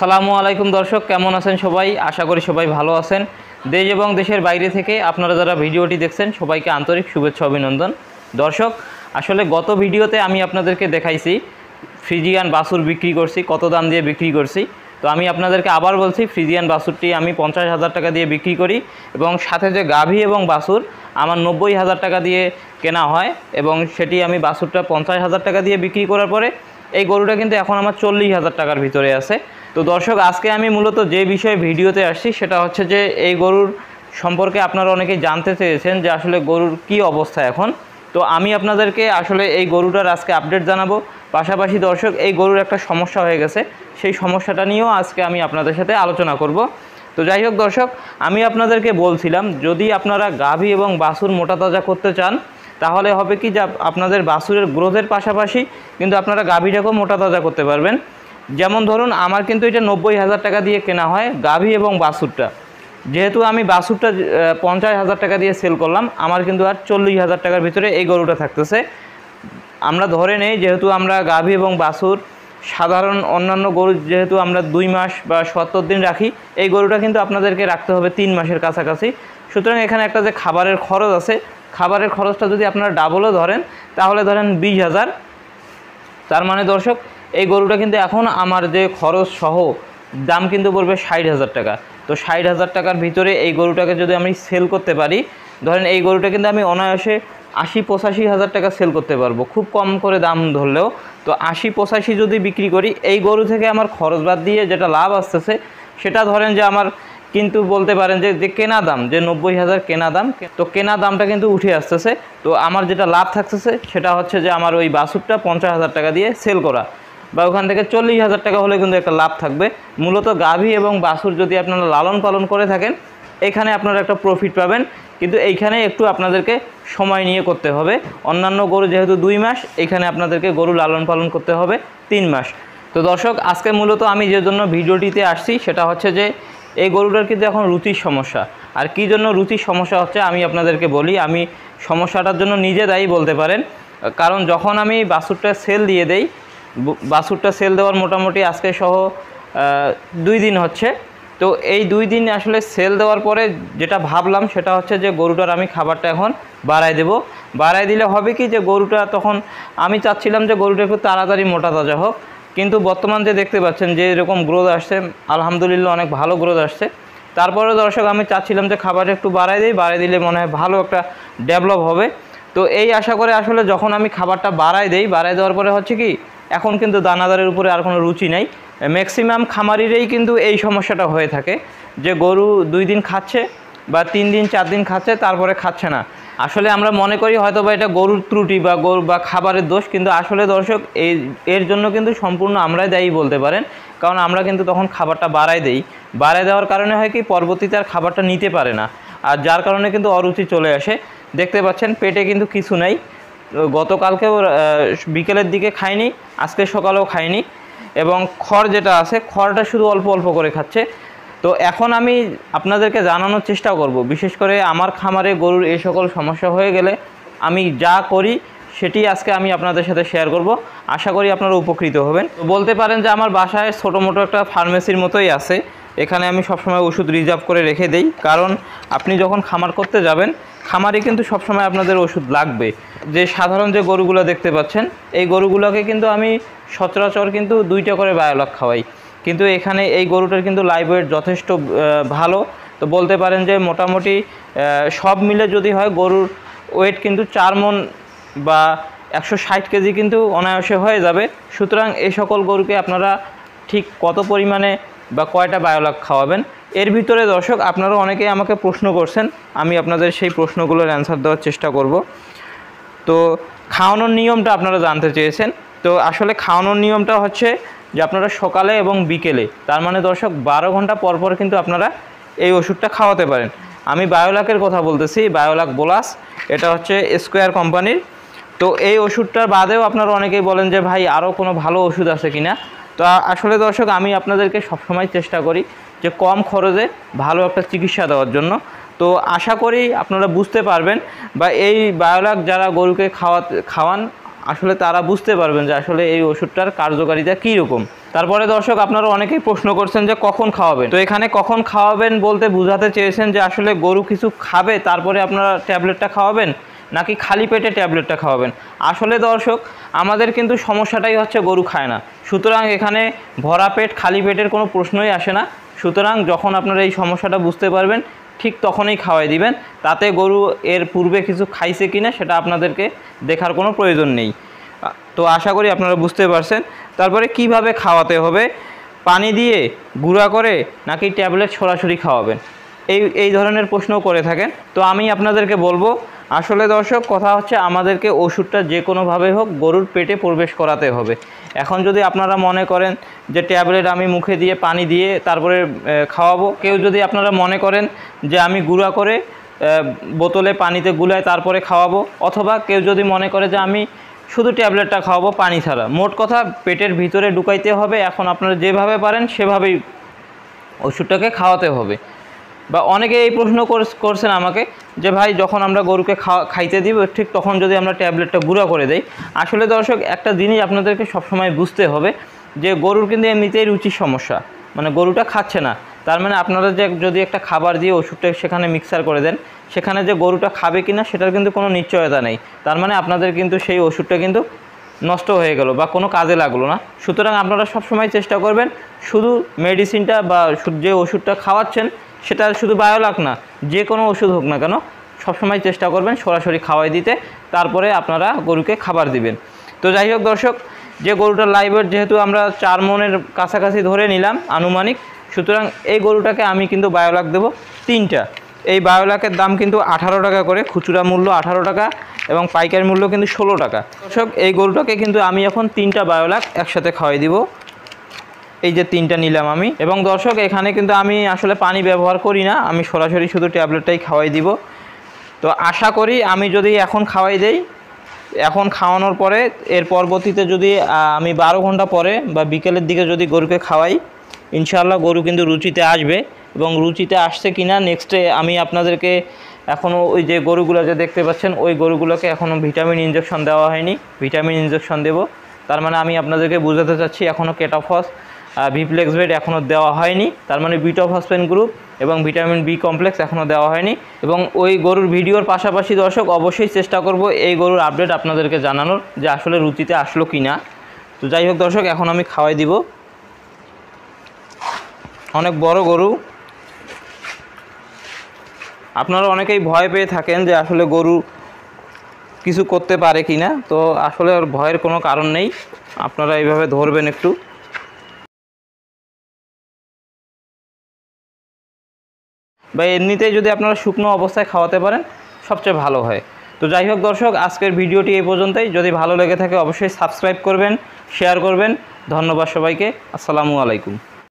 সালামু আলাইকুম দর্শক, কেমন আছেন সবাই? আশা করি সবাই ভালো আছেন। দেশ এবং দেশের বাইরে থেকে আপনারা যারা ভিডিওটি দেখছেন, সবাইকে আন্তরিক শুভেচ্ছা, অভিনন্দন। দর্শক, আসলে গত ভিডিওতে আমি আপনাদেরকে দেখাইছি, ফ্রিজিয়ান বাসুর বিক্রি করছি, কত দাম দিয়ে বিক্রি করছি। তো আমি আপনাদেরকে আবার বলছি, ফ্রিজিয়ান বাসুরটি আমি পঞ্চাশ হাজার টাকা দিয়ে বিক্রি করি এবং সাথে যে গাভী এবং বাসুর আমার নব্বই হাজার টাকা দিয়ে কেনা হয় এবং সেটি আমি বাসুরটা পঞ্চাশ হাজার টাকা দিয়ে বিক্রি করার পরে, এই গরুটা কিন্তু এখন আমার চল্লিশ হাজার টাকার ভিতরে আছে। তো দর্শক, আজকে আমি মূলত যে বিষয়ে ভিডিওতে আসছি সেটা হচ্ছে যে এই গরুর সম্পর্কে আপনারা অনেকেই জানতে চেয়েছেন যে আসলে গরুর কি অবস্থা এখন। তো আমি আপনাদেরকে আসলে এই গরুটার আজকে আপডেট জানাব। পাশাপাশি দর্শক, এই গরুর একটা সমস্যা হয়ে গেছে। সেই সমস্যাটা নিয়েও আজকে আমি আপনাদের সাথে আলোচনা করব। তো যাই হোক দর্শক, আমি আপনাদেরকে বলছিলাম, যদি আপনারা গাভী এবং বাছুর মোটা তাজা করতে চান, তাহলে হবে কি যে আপনাদের বাছুরের গ্রোথের পাশাপাশি কিন্তু আপনারা গাভীটাকেও মোটা তাজা করতে পারবেন। যেমন ধরুন, আমার কিন্তু এটা নব্বই হাজার টাকা দিয়ে কেনা হয় গাভী এবং বাছুরটা। যেহেতু আমি বাছুরটা পঞ্চাশ হাজার টাকা দিয়ে সেল করলাম, আমার কিন্তু আর চল্লিশ হাজার টাকার ভিতরে এই গরুটা থাকতেছে। আমরা ধরে নেই, যেহেতু আমরা গাভী এবং বাছুর, সাধারণ অন্যান্য গরু যেহেতু আমরা দুই মাস বা সত্তর দিন রাখি, এই গরুটা কিন্তু আপনাদেরকে রাখতে হবে তিন মাসের কাছাকাছি। সুতরাং এখানে একটা যে খাবারের খরচ আছে, খাবারের খরচটা যদি আপনারা ডাবলও ধরেন, তাহলে ধরেন বিশ হাজার। তার মানে দর্শক এই গরুটা কিন্তু এখন আমার যে খরচ সহ দাম কিন্তু পড়বে ষাট হাজার টাকা। তো ষাট হাজার টাকার ভিতরে এই গরুটাকে যদি আমি সেল করতে পারি, ধরেন এই গরুটা কিন্তু আমি অনায়াসে আশি পঁচাশি হাজার টাকা সেল করতে পারব। খুব কম করে দাম ধরলেও। তো আশি পঁচাশি যদি বিক্রি করি, এই গরু থেকে আমার খরচ বাদ দিয়ে যেটা লাভ আসতেছে, সেটা ধরেন যে আমার কিন্তু বলতে পারেন যে যে কেনা দাম, যে নব্বই হাজার কেনা দাম, তো কেনা দামটা কিন্তু উঠে আসতেছে। তো আমার যেটা লাভ থাকতেছে, সেটা হচ্ছে যে আমার ওই বাসুরটা পঞ্চাশ হাজার টাকা দিয়ে সেল করা। বা ওখান থেকে চল্লিশ হাজার টাকা হলে কিন্তু একটা লাভ থাকবে। মূলত গাভী এবং বাছুর যদি আপনারা লালন পালন করে থাকেন, এখানে আপনারা একটা প্রফিট পাবেন। কিন্তু এইখানে একটু আপনাদেরকে সময় নিয়ে করতে হবে। অন্যান্য গরু যেহেতু দুই মাস, এখানে আপনাদেরকে গরু লালন পালন করতে হবে তিন মাস। তো দর্শক, আজকে মূলত আমি যে জন্য ভিডিওটিতে আসছি, সেটা হচ্ছে যে, এই গরুটার কিন্তু এখন রুচির সমস্যা। আর কী জন্য রুচির সমস্যা হচ্ছে, আমি আপনাদেরকে বলি। আমি সমস্যাটার জন্য নিজে দায়ী বলতে পারেন। কারণ যখন আমি বাছুরটা সেল দিয়ে দেই ব- বাছুরটা সেল দেওয়ার মোটামুটি আজকে সহ দুই দিন হচ্ছে। তো এই দুই দিন আসলে সেল দেওয়ার পরে যেটা ভাবলাম সেটা হচ্ছে যে গরুটার আমি খাবারটা এখন বাড়াই দেব। বাড়াই দিলে হবে কি যে গরুটা তখন আমি চাচ্ছিলাম যে গরুটা একটু তাড়াতাড়ি মোটা তাজা হোক। কিন্তু বর্তমান যে দেখতে পাচ্ছেন যে এরকম গ্রোথ আসছে, আলহামদুলিল্লাহ অনেক ভালো গ্রোথ আসছে। তারপরে দর্শক আমি চাচ্ছিলাম যে খাবার একটু বাড়াই দিই বাড়াই দিলে মনে হয় ভালো একটা ডেভেলপ হবে। তো এই আশা করে আসলে যখন আমি খাবারটা বাড়াই দেই বাড়াই দেওয়ার পরে হচ্ছে কি এখন কিন্তু দানাদারের উপরে আর কোনো রুচি নেই। ম্যাক্সিমাম খামারিরেই কিন্তু এই সমস্যাটা হয়ে থাকে যে গরু দুই দিন খাচ্ছে বা তিন দিন, চার দিন খাচ্ছে, তারপরে খাচ্ছে না। আসলে আমরা মনে করি হয়তো বা এটা গরুর ত্রুটি বা গরু বা খাবারের দোষ, কিন্তু আসলে দর্শক, এই, এর জন্য কিন্তু সম্পূর্ণ আমরাই দায়ী বলতে পারেন। কারণ আমরা কিন্তু তখন খাবারটা বাড়াই দেই। বাড়াই দেওয়ার কারণে হয় কি, পরবর্তীতে আর খাবারটা নিতে পারে না। আর যার কারণে কিন্তু অরুচি চলে আসে। দেখতে পাচ্ছেন, পেটে কিন্তু কিছু নেই। গতকালকেও বিকেলের দিকে খাইনি আজকে সকালেও খাইনি এবং খড় যেটা আছে, খড়টা শুধু অল্প অল্প করে খাচ্ছে। তো এখন আমি আপনাদেরকে জানানোর চেষ্টা করব, বিশেষ করে আমার খামারে গরুর এই সকল সমস্যা হয়ে গেলে আমি যা করি, সেটি আজকে আমি আপনাদের সাথে শেয়ার করব। আশা করি আপনারা উপকৃত হবেন। বলতে পারেন যে আমার বাসায় ছোটো মোটো একটা ফার্মেসির মতোই আছে। এখানে আমি সবসময় ওষুধ রিজার্ভ করে রেখে দেই। কারণ আপনি যখন খামার করতে যাবেন, খামারে কিন্তু সবসময় আপনাদের ওষুধ লাগবে। যে সাধারণ যে গরুগুলো দেখতে পাচ্ছেন, এই গরুগুলোকে কিন্তু আমি সচরাচর কিন্তু দুইটা করে বায়োলক খাওয়াই। কিন্তু এখানে এই গরুটার কিন্তু লাইভ ওয়েট যথেষ্ট ভালো। তো বলতে পারেন যে মোটামুটি সব মিলে যদি হয়, গরুর ওয়েট কিন্তু চার মন বা একশো ষাট কেজি কিন্তু অনায়াসে হয়ে যাবে। সুতরাং এই সকল গরুকে আপনারা ঠিক কত পরিমাণে বা কয়টা বায়োলাক খাওয়াবেন? এর ভিতরে দর্শক, আপনারা অনেকেই আমাকে প্রশ্ন করছেন, আমি আপনাদের সেই প্রশ্নগুলোর অ্যান্সার দেওয়ার চেষ্টা করব। তো খাওয়ানোর নিয়মটা আপনারা জানতে চেয়েছেন। তো আসলে খাওয়ানোর নিয়মটা হচ্ছে যে আপনারা সকালে এবং বিকেলে, তার মানে দর্শক, বারো ঘণ্টা পর পর কিন্তু আপনারা এই ওষুধটা খাওয়াতে পারেন। আমি বায়োলাকের কথা বলতেছি, বায়োলাক বোলাস, এটা হচ্ছে স্কোয়ার কোম্পানির। তো এই ওষুধটার বাদেও আপনারা অনেকেই বলেন যে, ভাই আরও কোনো ভালো ওষুধ আছে কিনা? তো আসলে দর্শক, আমি আপনাদেরকে সবসময় চেষ্টা করি যে কম খরচে ভালো একটা চিকিৎসা দেওয়ার জন্য। তো আশা করি আপনারা বুঝতে পারবেন বা এই বায়োলাক যারা গরুকে খাওয়াতে, খাওয়ান, আসলে তারা বুঝতে পারবেন যে আসলে এই ওষুধটার কার্যকারিতা কী রকম তারপরে দর্শক, আপনারা অনেকেই প্রশ্ন করছেন যে কখন খাওয়াবেন? তো এখানে কখন খাওয়াবেন বলতে বোঝাতে চেয়েছেন যে আসলে গরু কিছু খাবে, তারপরে আপনারা ট্যাবলেটটা খাওয়াবেন? নাকি খালি পেটে ট্যাবলেটটা খাওয়াবেন? আসলে দর্শক, আমাদের কিন্তু সমস্যাটাই হচ্ছে গরু খায় না। সুতরাং এখানে ভরা পেট, খালি পেটের কোনো প্রশ্নই আসে না। সুতরাং যখন আপনারা এই সমস্যাটা বুঝতে পারবেন, ঠিক তখনই খাওয়াই দিবেন। তাতে গরু এর পূর্বে কিছু খাইছে কিনা সেটা আপনাদেরকে দেখার কোনো প্রয়োজন নেই। তো আশা করি আপনারা বুঝতে পারছেন। তারপরে কীভাবে খাওয়াতে হবে? পানি দিয়ে গুঁড়া করে নাকি ট্যাবলেট সরাসরি খাওয়াবেন? এই এই ধরনের প্রশ্ন করে থাকেন। তো আমি আপনাদেরকে বলব আসলে দর্শক, কথা হচ্ছে আমাদেরকে ওষুধটা যে কোনোভাবে হোক গরুর পেটে প্রবেশ করাতে হবে। এখন যদি আপনারা মনে করেন যে ট্যাবলেট আমি মুখে দিয়ে, পানি দিয়ে তারপরে খাওয়াবো, কেউ যদি আপনারা মনে করেন যে আমি গুঁড়া করে বোতলে পানিতে গুলায় তারপরে খাওয়াবো, অথবা কেউ যদি মনে করে যে আমি শুধু ট্যাবলেটটা খাওয়াবো পানি ছাড়া, মোট কথা পেটের ভিতরে ঢুকাইতে হবে, এখন আপনারা যেভাবে পারেন সেভাবেই ওষুধটাকে খাওয়াতে হবে। বা অনেকে এই প্রশ্ন কর- করছেন আমাকে যে ভাই যখন আমরা গরুকে খাইতে দিব, ঠিক তখন যদি আমরা ট্যাবলেটটা গুঁড়া করে দেই। আসলে দর্শক, একটা জিনিস আপনাদেরকে সবসময় বুঝতে হবে যে গরুর কিন্তু এমনিতেই রুচির সমস্যা। মানে গরুটা খাচ্ছে না। তার মানে আপনারা যে যদি একটা খাবার দিয়ে ওষুধটা সেখানে মিক্সার করে দেন, সেখানে যে গরুটা খাবে কি না সেটার কিন্তু কোনো নিশ্চয়তা নেই। তার মানে আপনাদের কিন্তু সেই ওষুধটা কিন্তু নষ্ট হয়ে গেল বা কোনো কাজে লাগল না। সুতরাং আপনারা সবসময় চেষ্টা করবেন শুধু মেডিসিনটা বা যে ওষুধটা খাওয়াচ্ছেন সেটা শুধু বায়োলাক না, যে কোনো ওষুধ হোক না কেন, সবসময় চেষ্টা করবেন সরাসরি খাওয়াই দিতে, তারপরে আপনারা গরুকে খাবার দিবেন। তো যাই হোক দর্শক, যে গরুটার লাইভের যেহেতু আমরা চার মনের কাছাকাছি ধরে নিলাম আনুমানিক, সুতরাং এই গরুটাকে আমি কিন্তু বায়োলাক দেবো তিনটা। এই বায়োলাকের দাম কিন্তু আঠারো টাকা করে, খুচরা মূল্য আঠারো টাকা এবং পাইকারি মূল্য কিন্তু ষোলো টাকা। দর্শক, এই গরুটাকে কিন্তু আমি এখন তিনটা বায়োলাক একসাথে খাওয়াই দিব। এই যে তিনটা নিলাম আমি। এবং দর্শক, এখানে কিন্তু আমি আসলে পানি ব্যবহার করি না। আমি সরাসরি শুধু ট্যাবলেটটাই খাওয়াই দিব। তো আশা করি আমি যদি এখন খাওয়াই দেই, এখন খাওয়ানোর পরে এর পরবর্তীতে যদি আমি বারো ঘণ্টা পরে বা বিকেলের দিকে যদি গরুকে খাওয়াই, ইনশাআল্লাহ গরু কিন্তু রুচিতে আসবে। এবং রুচিতে আসছে কিনা নেক্সটে আমি আপনাদেরকে এখনও ওই যে গরুগুলো যে দেখতে পাচ্ছেন, ওই গরুগুলোকে এখনও ভিটামিন ইঞ্জেকশন দেওয়া হয়নি। ভিটামিন ইঞ্জেকশন দেব। তার মানে আমি আপনাদেরকে বোঝাতে চাচ্ছি এখনও কেটাফস ভিপ্লেক্স বেড এখনও দেওয়া হয়নি। তার মানে বিট অফ বিটোফসপেন গ্রুপ এবং ভিটামিন বি কমপ্লেক্স এখনও দেওয়া হয়নি। এবং ওই গরুর ভিডিওর পাশাপাশি দর্শক, অবশ্যই চেষ্টা করব এই গরুর আপডেট আপনাদেরকে জানানোর যে আসলে রুচিতে আসলো কি না তো যাই হোক দর্শক, এখন আমি খাওয়াই দিব। অনেক বড় গরু। আপনারা অনেকেই ভয় পেয়ে থাকেন যে আসলে গরু কিছু করতে পারে কি না তো আসলে ভয়ের কোনো কারণ নেই। আপনারা এইভাবে ধরবেন একটু। বা এমনিতেই যদি আপনারা শুকনো অবস্থায় খাওয়াতে পারেন, সবচেয়ে ভালো হয়। তো যাই হোক দর্শক, আজকের ভিডিওটি এই পর্যন্তই। যদি ভালো লেগে থাকে, অবশ্যই সাবস্ক্রাইব করবেন, শেয়ার করবেন। ধন্যবাদ সবাইকে। আসসালামু আলাইকুম।